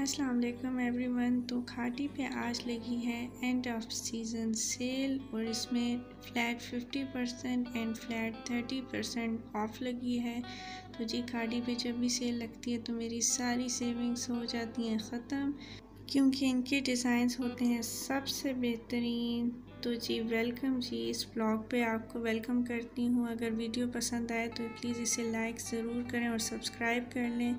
अस्सलाम वालेकुम एवरीवन। तो खाटी पे आज लगी है एंड ऑफ़ सीज़न सेल और इसमें flat 50 percent and flat 30 percent off लगी है। तो जी खाटी पे जब भी सेल लगती है तो मेरी सारी सेविंग्स हो जाती हैं ख़त्म। क्योंकि इनके डिज़ाइंस होते हैं। सबसे बेहतरीन तो जी, वेलकम जी, इस ब्लॉग पे आपको वेलकम करती हूँ। अगर वीडियो पसंद आए तो प्लीज़ इसे लाइक ज़रूर करें और सब्सक्राइब कर लें।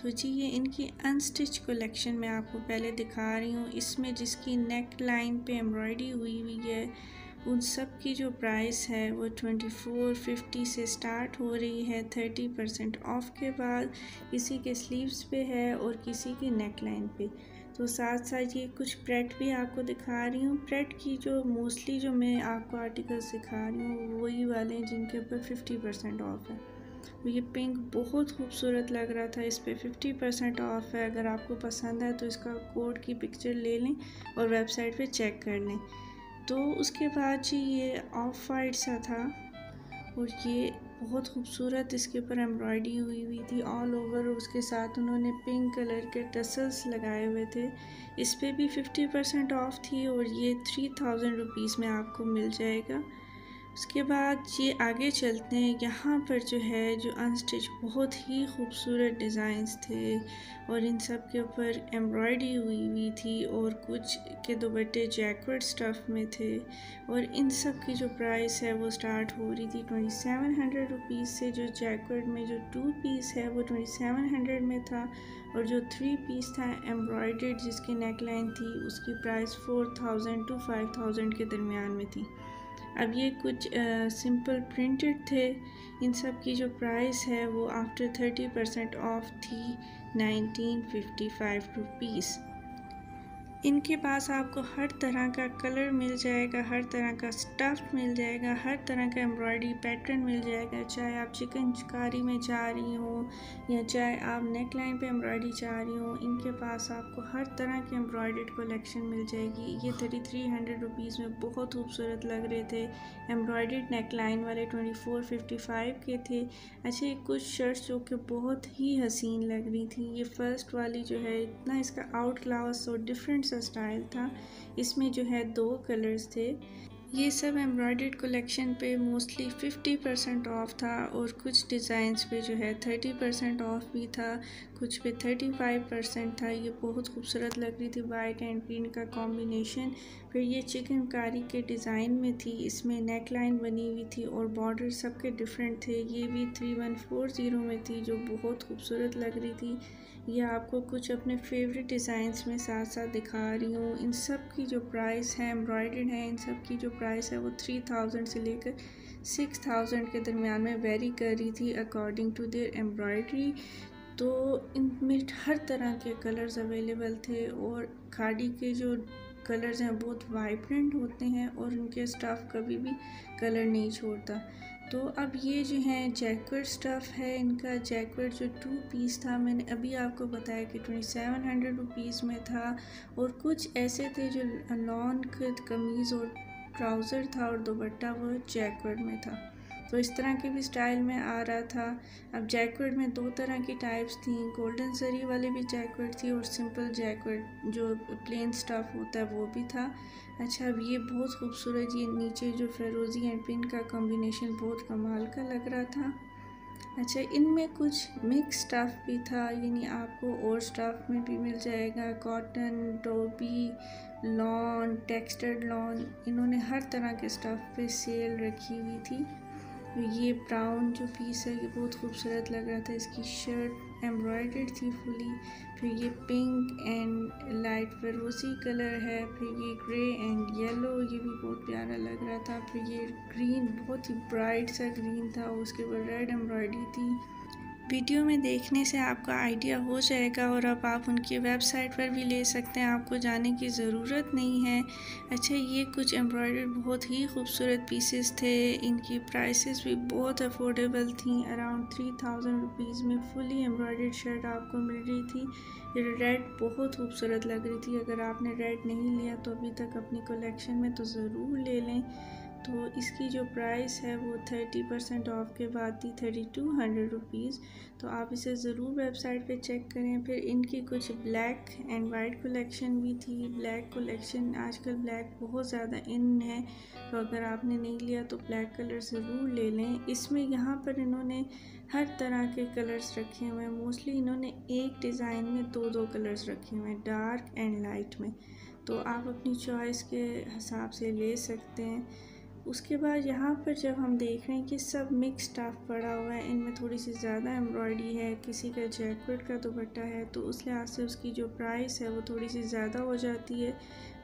तो जी, ये इनकी अनस्टिच कलेक्शन मैं आपको पहले दिखा रही हूँ। इसमें जिसकी नेक लाइन पे एम्ब्रॉयडरी हुई हुई है, उन सब की जो प्राइस है वो ट्वेंटी फोर फिफ्टी से स्टार्ट हो रही है। थर्टी परसेंट ऑफ़ के बाद किसी के स्लीव्स पे है और किसी की नेक लाइन पे। तो साथ साथ ये कुछ प्रेट भी आपको दिखा रही हूँ। प्रेट की जो मोस्टली जो मैं आपको आर्टिकल्स दिखा रही हूँ, वही वाले हैं जिनके ऊपर फिफ्टी परसेंट ऑफ़ है। ये पिंक बहुत खूबसूरत लग रहा था, इस पर फिफ्टी परसेंट ऑफ़ है। अगर आपको पसंद है तो इसका कोड की पिक्चर ले लें और वेबसाइट पे चेक कर लें। तो उसके बाद जी ये ऑफ़ वाइट सा था और ये बहुत खूबसूरत इसके ऊपर एम्ब्रॉयडरी हुई हुई थी ऑल ओवर उसके साथ उन्होंने पिंक कलर के टसल्स लगाए हुए थे। इस पर भी फिफ्टी परसेंट ऑफ़ थी और ये थ्री थाउज़ेंड रुपीज़ में आपको मिल जाएगा। उसके बाद ये आगे चलते हैं। यहाँ पर जो है, जो अनस्टिच बहुत ही खूबसूरत डिज़ाइंस थे और इन सब के ऊपर एम्ब्रॉयडरी हुई हुई थी और कुछ के दुपट्टे जैकवर्ड स्टफ़ में थे और इन सब की जो प्राइस है वो स्टार्ट हो रही थी ट्वेंटी सेवन हंड्रेड रुपीज़ से। जो जैकवर्ड में जो टू पीस है वो ट्वेंटी सेवन हंड्रेड में था और जो थ्री पीस था एम्ब्रॉयड जिसकी नेक लाइन थी उसकी price four thousand to five thousand के दरमियान में थी। अब ये कुछ सिंपल प्रिंटेड थे। इन सब की जो प्राइस है वो आफ्टर थर्टी परसेंट ऑफ़ थी नाइनटीन फिफ्टी फाइव रुपीज़ इनके पास आपको हर तरह का कलर मिल जाएगा, हर तरह का स्टफ़ मिल जाएगा, हर तरह का एम्ब्रॉयडरी पैटर्न मिल जाएगा। चाहे आप चिकन चिकारी में जा रही हो या चाहे आप नेक लाइन पर एम्ब्रॉयडरी चाह रही हो, इनके पास आपको हर तरह की एम्ब्रॉयड कलेक्शन मिल जाएगी। ये थर्टी थ्री हंड्रेड रुपीज़ में बहुत खूबसूरत लग रहे थे। एम्ब्रॉयड नेक लाइन वाले ट्वेंटी फोर फिफ्टी फाइव के थे। अच्छे, कुछ शर्ट्स जो कि बहुत ही हसीन लग रही थी। ये फ़र्स्ट वाली जो है, इतना इसका आउट क्लास और डिफरेंट सा स्टाइल था। इसमें जो है दो कलर्स थे। ये सब एम्ब्रॉयड कलेक्शन पे मोस्टली 50 परसेंट ऑफ़ था और कुछ डिज़ाइंस पे जो है 30 परसेंट ऑफ़ भी था। कुछ पे 35 परसेंट था। ये बहुत खूबसूरत लग रही थी वाइट एंड पिंक का कॉम्बिनेशन फिर ये चिकन कारी के डिज़ाइन में थी। इसमें नेक लाइन बनी हुई थी और बॉर्डर सबके डिफरेंट थे। ये भी थ्री वन फोर ज़ीरो में थी, जो बहुत खूबसूरत लग रही थी। ये आपको कुछ अपने फेवरेट डिज़ाइंस में साथ साथ दिखा रही हूँ। इन सब की जो प्राइस है एम्ब्रॉयड है, इन सब की जो प्राइस है वो थ्री थाउज़ेंड से लेकर सिक्स थाउज़ेंड के दरमियान में वेरी कर रही थी अकॉर्डिंग टू देयर एम्ब्रॉयडरी तो इनमें हर तरह के कलर्स अवेलेबल थे और खाड़ी के जो कलर्स हैं, बहुत वाइब्रेंट होते हैं और उनके स्टफ़ कभी भी कलर नहीं छोड़ता। तो अब ये जो है जैकवर्ड स्टफ़ है, इनका जैकवर्ड जो टू पीस था, मैंने अभी आपको बताया कि ट्वेंटी सेवन हंड्रेड रुपीज़ में था और कुछ ऐसे थे जो लॉन्ग कमीज़ और ट्राउज़र था और दुपट्टा वो जैकवर्ड में था। तो इस तरह के भी स्टाइल में आ रहा था। अब जैकवर्ड में दो तरह की टाइप्स थी। गोल्डन जरी वाले भी जैकवर्ड थी और सिंपल जैकवर्ड जो प्लेन स्टफ़ होता है वो भी था। अच्छा अब ये बहुत खूबसूरत ये नीचे जो फेरोज़ी एंड पिन का कॉम्बिनेशन बहुत कमाल का लग रहा था। अच्छा इनमें कुछ मिक्स स्टफ़ भी था, यानी आपको और स्टफ़ में भी मिल जाएगा। Cotton dobby lawn textured lawn इन्होंने हर तरह के स्टफ़ पे सेल रखी हुई थी। ये ब्राउन जो पीस है, ये बहुत खूबसूरत लग रहा था। इसकी शर्ट एम्ब्रॉयडर्ड थी फुली फिर ये पिंक एंड लाइट फरोसी कलर है, फिर ये ग्रे एंड येलो ये भी बहुत प्यारा लग रहा था। फिर ये ग्रीन बहुत ही ब्राइट सा ग्रीन था, उसके ऊपर रेड एम्ब्रॉयडरी थी। वीडियो में देखने से आपका आइडिया हो जाएगा और अब आप उनकी वेबसाइट पर भी ले सकते हैं। आपको जाने की ज़रूरत नहीं है। अच्छा ये कुछ एम्ब्रॉयडर बहुत ही खूबसूरत पीसेस थे। इनकी प्राइसेस भी बहुत अफोर्डेबल थी। अराउंड थ्री थाउज़ेंड रुपीज़ में फुली एम्ब्रॉयड शर्ट आपको मिल रही थी। रेड बहुत खूबसूरत लग रही थी। अगर आपने रेड नहीं लिया तो अभी तक अपनी कलेक्शन में तो ज़रूर ले लें। तो इसकी जो प्राइस है वो थर्टी परसेंट ऑफ़ के बाद थी थर्टी टू हंड्रेड रुपीज़ तो आप इसे ज़रूर वेबसाइट पे चेक करें। फिर इनकी कुछ ब्लैक एंड वाइट कलेक्शन भी थी। ब्लैक कलेक्शन आजकल ब्लैक बहुत ज़्यादा इन है। तो अगर आपने नहीं लिया तो ब्लैक कलर ज़रूर ले लें। इसमें यहाँ पर इन्होंने हर तरह के कलर्स रखे हुए हैं। मोस्टली इन्होंने एक डिज़ाइन में दो दो कलर्स रखे हुए हैं डार्क एंड लाइट में। तो आप अपनी चॉइस के हिसाब से ले सकते हैं। उसके बाद यहाँ पर जब हम देख रहे हैं कि सब मिक्स स्टाफ पड़ा हुआ है, इनमें थोड़ी सी ज़्यादा एम्ब्रॉयडरी है, किसी का जैकेट का दुपट्टा है तो उस लिहाज से उसकी जो प्राइस है वो थोड़ी सी ज़्यादा हो जाती है।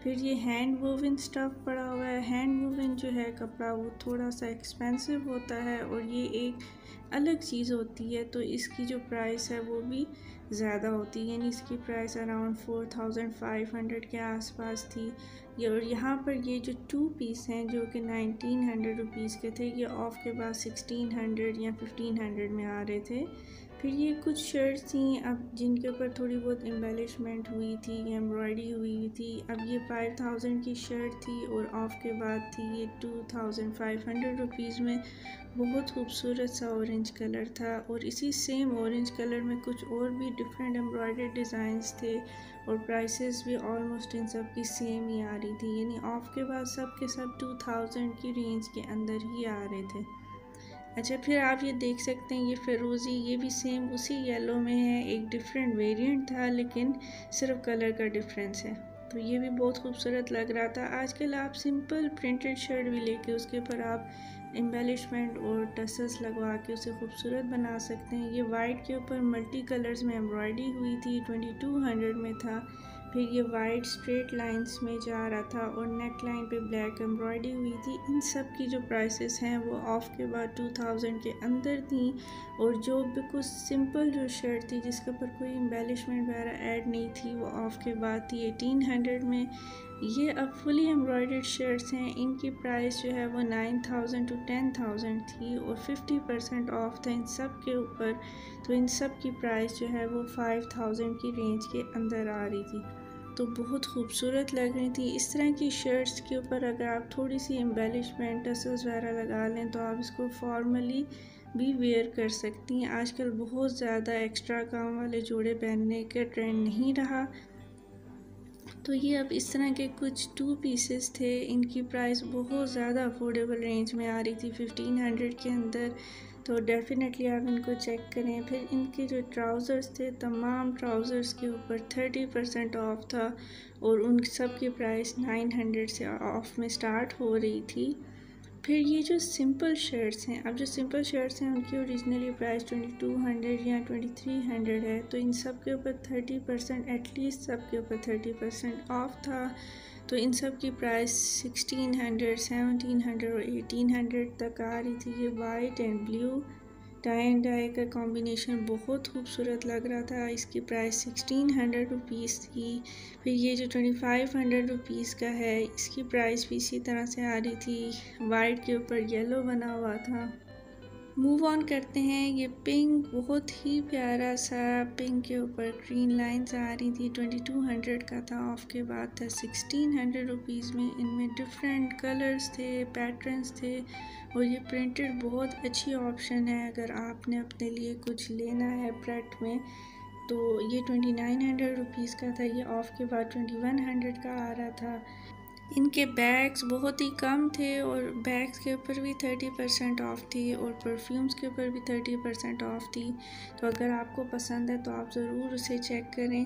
फिर ये हैंड वोवन स्टफ़ पड़ा हुआ है। हैंड वोवन जो है कपड़ा वो थोड़ा सा एक्सपेंसिव होता है और ये एक अलग चीज़ होती है तो इसकी जो प्राइस है वो भी ज़्यादा होती है यानी इसकी price around four thousand five hundred के आसपास थी। ये और यहाँ पर ये जो टू पीस हैं, जो कि नाइनटीन हंड्रेड रुपीज़ के थे, ये ऑफ़ के बाद सिक्सटीन हंड्रेड या फिफ्टीन हंड्रेड में आ रहे थे। फिर ये कुछ शर्ट्स थी, अब जिनके ऊपर थोड़ी बहुत एम्बेलिशमेंट हुई थी एम्ब्रॉयडरी हुई थी, अब ये फाइव थाउज़ेंड की शर्ट थी और ऑफ़ के बाद थी ये two thousand five hundred rupees में। बहुत खूबसूरत सा ऑरेंज कलर था और इसी सेम ऑरेंज कलर में कुछ और भी डिफरेंट एम्ब्रॉयडर्ड डिज़ाइंस थे और प्राइसेस भी ऑलमोस्ट इन सब की सेम ही आ रही थी। यानी ऑफ़ के बाद सब के सब टू थाउज़ेंड की रेंज के अंदर ही आ रहे थे। अच्छा फिर आप ये देख सकते हैं, ये फ़िरोज़ी ये भी सेम उसी येलो में है, एक डिफरेंट वेरिएंट था, लेकिन सिर्फ़ कलर का डिफरेंस है। तो ये भी बहुत खूबसूरत लग रहा था। आजकल आप सिंपल प्रिंटेड शर्ट भी लेके उसके ऊपर आप एम्बेलिशमेंट और टसेस लगवा के उसे खूबसूरत बना सकते हैं। ये वाइट के ऊपर मल्टी कलर्स में एम्ब्रॉयडरी हुई थी ट्वेंटी टू हंड्रेड में था। फिर ये वाइट स्ट्रेट लाइंस में जा रहा था और नेक लाइन पे ब्लैक एम्ब्रॉयडरी हुई थी। इन सब की जो प्राइसेस हैं वो ऑफ़ के बाद टू थाउज़ेंड के अंदर थी और जो बिल्कुल सिंपल जो शर्ट थी जिसके ऊपर कोई एम्बेलिशमेंट वगैरह ऐड नहीं थी, वो ऑफ़ के बाद थी। एटीन हंड्रेड में ये अब फुली एम्ब्रॉयड शर्ट्स हैं। इनकी प्राइस जो है वो nine thousand to ten thousand थी और फिफ्टी परसेंट ऑफ़ था इन सब के ऊपर। तो इन सब की प्राइस जो है वो फाइव थाउज़ेंड की रेंज के अंदर आ रही थी। तो बहुत खूबसूरत लग रही थी। इस तरह की शर्ट्स के ऊपर अगर आप थोड़ी सी एम्बेलिशमेंट टसल्स वगैरह लगा लें तो आप इसको फॉर्मली भी वेयर कर सकती हैं। आजकल बहुत ज़्यादा एक्स्ट्रा काम वाले जोड़े पहनने का ट्रेंड नहीं रहा। तो ये अब इस तरह के कुछ टू पीसेस थे। इनकी प्राइस बहुत ज़्यादा अफोर्डेबल रेंज में आ रही थी फिफ्टीन हंड्रेड के अंदर। तो डेफ़िनेटली आप इनको चेक करें। फिर इनके जो ट्राउज़र्स थे, तमाम ट्राउज़र्स के ऊपर थर्टी परसेंट ऑफ़ था और उन सब की प्राइस नाइन हंड्रेड से ऑफ़ में स्टार्ट हो रही थी। फिर ये जो सिंपल शर्ट्स हैं, अब जो सिंपल शर्ट्स हैं, उनकी originally price twenty two hundred या ट्वेंटी थ्री हंड्रेड है तो इन सब के ऊपर थर्टी परसेंट एटलीस्ट सब के ऊपर थर्टी परसेंट ऑफ़ था तो इन सब की price sixteen hundred seventeen hundred और एटीन हंड्रेड तक आ रही थी, ये white and blue tie and dye का कॉम्बिनेशन बहुत खूबसूरत लग रहा था। इसकी प्राइस सिक्सटीन हंड्रेड रुपीज़ थी। फिर ये जो ट्वेंटी फाइव हंड्रेड रुपीज़ का है, इसकी प्राइस भी इसी तरह से आ रही थी। वाइट के ऊपर येलो बना हुआ था। मूव ऑन करते हैं। ये पिंक बहुत ही प्यारा सा पिंक के ऊपर ग्रीन लाइंस आ रही थी। ट्वेंटी टू हंड्रेड का था। ऑफ़ के बाद था। सिक्सटीन हंड्रेड रुपीज़ में इनमें डिफरेंट कलर्स थे पैटर्न्स थे। और ये प्रिंटेड बहुत अच्छी ऑप्शन है। अगर आपने अपने लिए कुछ लेना है प्रेट में तो ये ट्वेंटी नाइन हंड्रेड रुपीज़ का था। ये ऑफ़ के बाद ट्वेंटी वन हंड्रेड का आ रहा था। इनके बैग्स बहुत ही कम थे और बैग्स के ऊपर भी थर्टी परसेंट ऑफ़ थी और परफ्यूम्स के ऊपर भी थर्टी परसेंट ऑफ़ थी। तो अगर आपको पसंद है तो आप ज़रूर उसे चेक करें।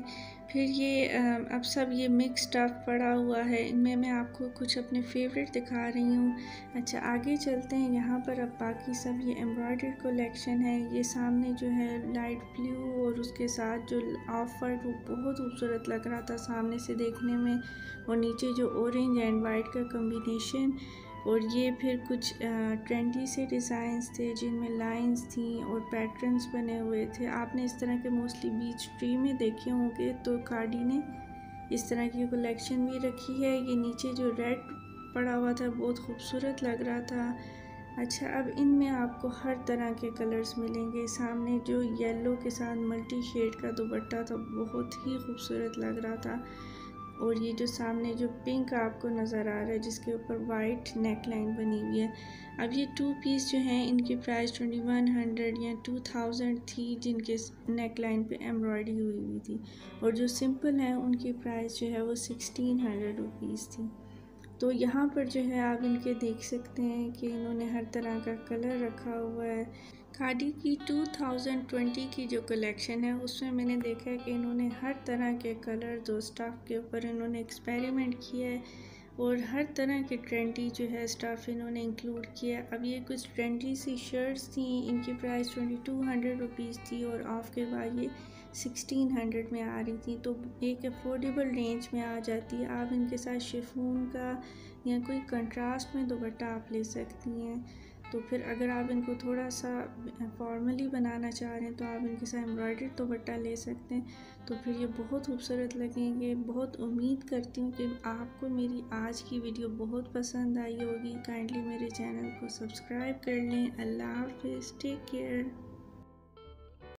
फिर ये अब सब ये मिक्स स्टफ़ पड़ा हुआ है। इनमें मैं आपको कुछ अपने फेवरेट दिखा रही हूँ। अच्छा आगे चलते हैं। यहाँ पर अब बाकी सब ये एम्ब्रॉयडर्ड कलेक्शन है। ये सामने जो है लाइट ब्लू और उसके साथ जो ऑफ़ वाइट वो बहुत खूबसूरत लग रहा था सामने से देखने में। और नीचे जो ऑरेंज एंड वाइट का कम्बिनेशन और ये फिर कुछ ट्रेंडी से डिज़ाइंस थे, जिनमें लाइंस थी और पैटर्न्स बने हुए थे। आपने इस तरह के मोस्टली बीच ट्री में देखे होंगे तो कार्डी ने इस तरह की कलेक्शन भी रखी है। ये नीचे जो रेड पड़ा हुआ था, बहुत खूबसूरत लग रहा था। अच्छा अब इनमें आपको हर तरह के कलर्स मिलेंगे। सामने जो येलो के साथ मल्टी शेड का दुपट्टा था, बहुत ही खूबसूरत लग रहा था। और ये जो सामने जो पिंक आपको नज़र आ रहा है, जिसके ऊपर वाइट नेक लाइन बनी हुई है। अब ये टू पीस जो हैं, इनकी प्राइस ट्वेंटी वन हंड्रेड या टू थाउज़ेंड थी, जिनके नेक लाइन पर एम्ब्रॉयडरी हुई हुई थी। और जो सिंपल हैं, उनकी प्राइस जो है वो सिक्सटीन हंड्रेड रुपीज़ थी। तो यहाँ पर जो है, आप इनके देख सकते हैं कि इन्होंने हर तरह का कलर रखा हुआ है। खादी की 2020 की जो कलेक्शन है, उसमें मैंने देखा है कि इन्होंने हर तरह के कलर दो स्टाफ के ऊपर इन्होंने एक्सपेरिमेंट किया है और हर तरह के ट्रेंडी जो है स्टाफ इन्होंने इंक्लूड किया अब ये कुछ ट्रेंडी सी शर्ट्स थी, इनकी price twenty two hundred rupees थी और ऑफ़ के बाद ये सिक्सटीन हंड्रेड में आ रही थी। तो एक अफोर्डेबल रेंज में आ जाती है। आप इनके साथ शिफून का या कोई कंट्रास्ट में दुपट्टा आप ले सकती हैं। तो फिर अगर आप इनको थोड़ा सा फॉर्मली बनाना चाह रहे हैं तो आप इनके साथ एम्ब्रॉयडरी दुपट्टा ले सकते हैं। तो फिर ये बहुत खूबसूरत लगेंगे। बहुत उम्मीद करती हूँ कि आपको मेरी आज की वीडियो बहुत पसंद आई होगी। काइंडली मेरे चैनल को सब्सक्राइब कर लें। अल्लाह हाफिज़। Take care